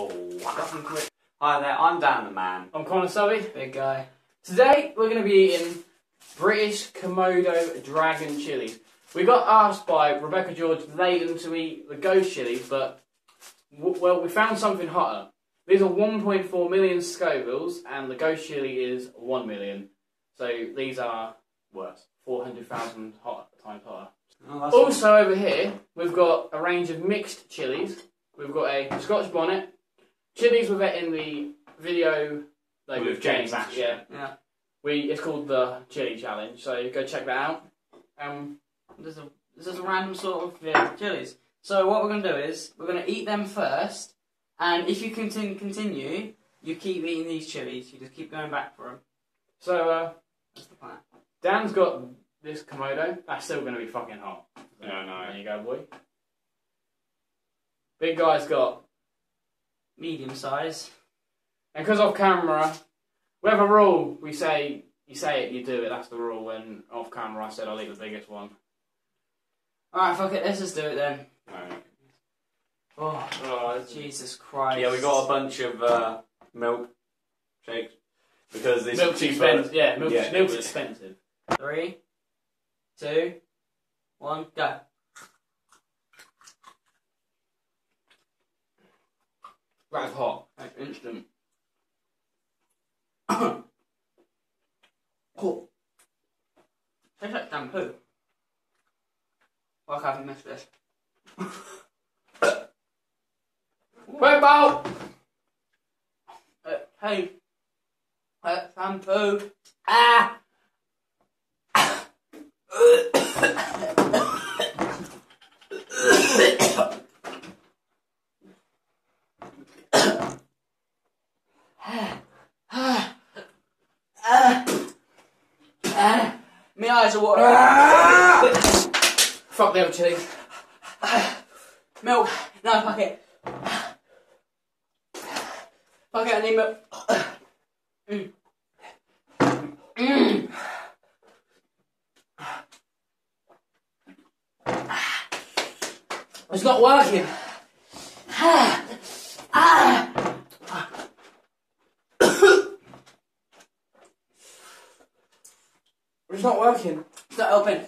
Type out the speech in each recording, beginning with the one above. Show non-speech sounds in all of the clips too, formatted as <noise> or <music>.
Oh, Hi there, I'm Dan the Man. I'm Connor Subby. Big guy. Today we're going to be eating British Komodo Dragon chilies. We got asked by Rebecca George Layton to eat the ghost chilies, but w- well, we found something hotter. These are 1.4 million Scovilles, and the ghost chili is 1 million. So these are worse, 400,000 hot, times hotter. Oh, that's Also over here, we've got a range of mixed chilies. We've got a Scotch bonnet, chilies we've met in the video like, With James James. Ashton. Yeah, Yeah. we it's called the chili challenge. So go check that out. Um, There's a there's a random sort of yeah, chilies. So what we're gonna do is we're gonna eat them first, and if you continue continue, you keep eating these chilies. You just keep going back for them. so uh, That's the plan. Dan's got this Komodo. That's still going to be fucking hot. Yeah, no, know. There you go, boy. Big guy's got, Medium size. and because off camera, we have a rule. We say you say it, you do it. That's the rule. And off camera, I said I'll eat the biggest one. All right, fuck it. Let's just do it then. No. Oh, Oh, Jesus Christ. Yeah, we got a bunch of uh, milk shakes because these milk's cheaper. expensive. Yeah, milk's, Yeah, milk's expensive. Three, two, one, go. That's hot. That's instant. Cool. Tastes like damn poo. Why can't I miss this? Wait, Bow! Uh, hey. Uh, shampoo. Ah! My eyes are watering. Fuck the other chili. Milk. No, fuck it. Fuck it, I need milk. It's not working. Ah. It's not working. It's not helping.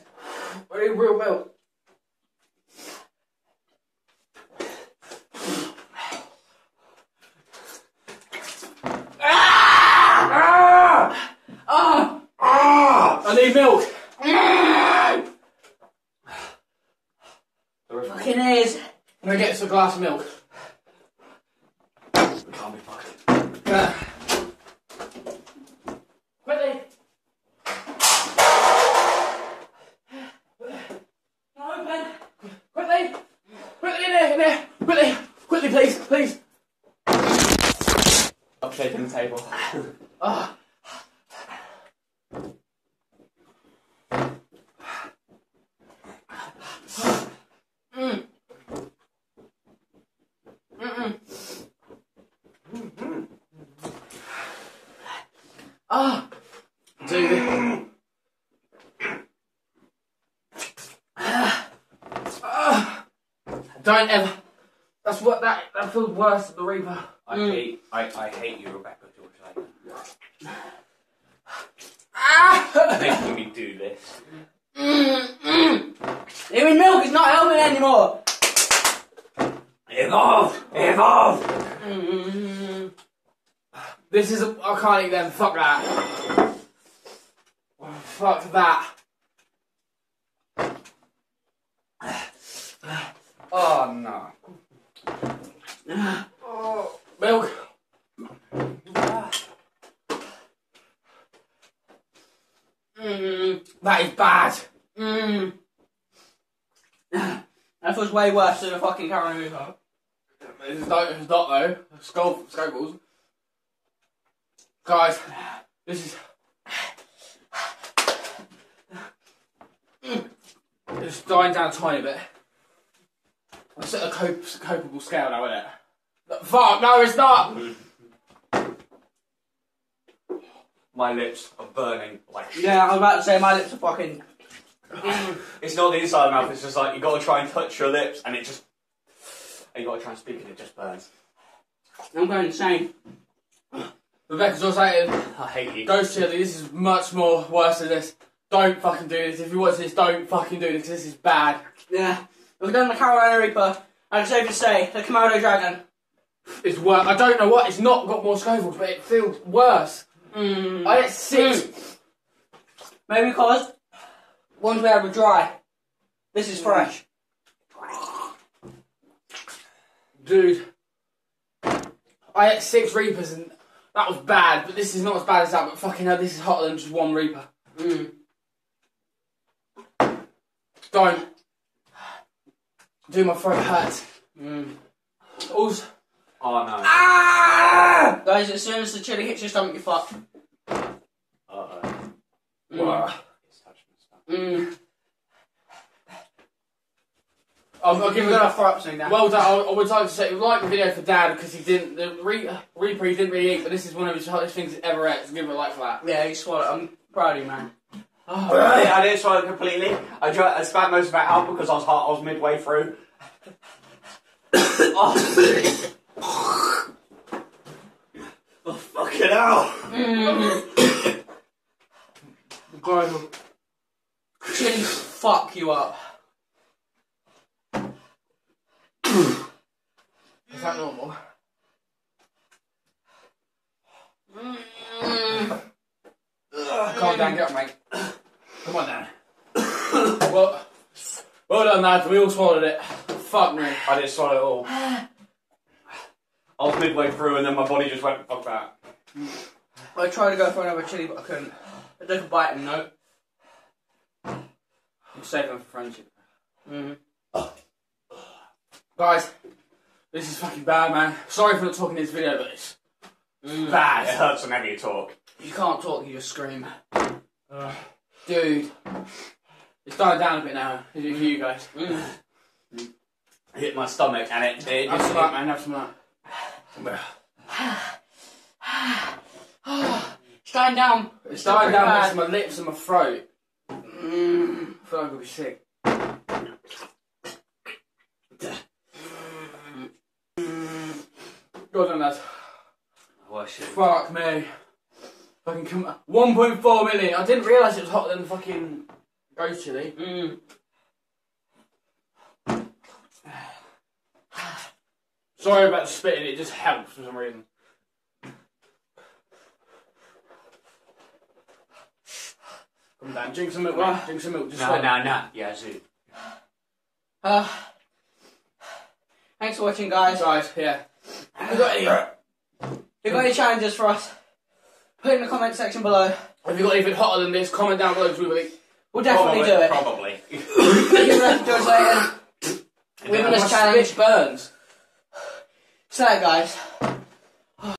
I need real milk. Ah! Oh! I need milk. Fucking is. I'm gonna get us a glass of milk. Can't be fucked. Ah. Quickly. Not open. Quickly. Quickly in there, in there. Quickly. Quickly, please, please. I'm shaking the table. Ah. Don't ever. That's what that that feels worse than the Reaper. I Mm. hate, I, I hate you, Rebecca George Layton. Ah. Making me do this. Mm, mm. Even milk is not helping anymore. Evolve! Evolve! Mm. This is. A, I can't eat them. Fuck that. Oh, fuck that. Oh no. Oh, milk. Mm. That is bad. Mm. <sighs> That feels way worse than a fucking Karen Hoover. It's not, it's not though. Skull, Scovilles. Guys, this is. <sighs> It's dying down a tiny bit. It's at a cop- copable scale now, isn't it? Fuck, no, it's not! My lips are burning like shit. Yeah, I was about to say my lips are fucking. <sighs> It's not the inside of the mouth, it's just like you gotta try and touch your lips and it just. And you gotta try and speak and it just burns. I'm going insane. Rebecca's also saying, I hate you. Ghost Chili, this is much more worse than this. Don't fucking do this. If you watch this, don't fucking do this. this is bad. Yeah. We've done the Carolina Reaper. I can safely say the Komodo Dragon. It's worse. I don't know what. It's not got more Scoville, but it feels worse. Mm. I get six. Mm. Maybe because ones we had were dry. This is fresh. Dude. I ate six Reapers and that was bad, but this is not as bad as that, but fucking hell, this is hotter than just one Reaper. Mm. Don't. Dude, my throat hurts. Mm. Also, Oh no. Ah! Guys, as soon as the chili hits your stomach, you're fucked. Uh-oh. Mm. It's touching my stomach. Mm. I'll, I'll give it gonna a throw up soon now. Well done. I, I would like to say, like the video for Dad because he didn't. The re, Reaper he didn't really eat, but this is one of his hottest things he's ever ate. So give it a like for that. yeah, you swallowed. it. I'm proud of you, man. <laughs> Oh, I didn't swallow it completely. I, tried, I spat most of it out because I was hot. I was midway through. <coughs> oh. oh, fucking hell. Mm. God. Chili fuck you up. Is that normal? Mm. Calm down, get up, mate. Come on, Dan. <coughs> well, well done, lads. We all swallowed it. Fuck me. I didn't swallow it all. I was midway through and then my body just went, fuck that. I tried to go for another chili, but I couldn't. I took a bite and no. I'm saving for friendship. Mm. Guys, this is fucking bad, man. Sorry for not talking in this video, but it's Mm. It hurts whenever you talk. You can't talk, you just scream. Uh, dude. It's dying down a bit now. Is it for you guys? Mm. It hit my stomach and it, it Have just... some of that, man. Have some <sighs> of that. <sighs> <sighs> <sighs> It's dying down. It's dying pretty down bad. next to my lips and my throat. Mm. I feel like I'll be sick. Go on, lads. Oh, shit. Fuck me. Fucking come 1.4 million. I didn't realise it was hotter than fucking ghost chili. Mm. <sighs> Sorry about the spitting, it just helps for some reason. Come down, drink some milk, mate. Drink some milk. Just No, swallow. no, no. Yeah, zoo. Uh, thanks for watching, guys. Guys, yeah. Have you got any, have you've got any challenges for us, put it in the comment section below. If you got anything hotter than this? Comment down below because we will eat. We'll definitely do it. Probably. Thank <laughs> you for George Layton. We've been My this challenge. burns. So, guys.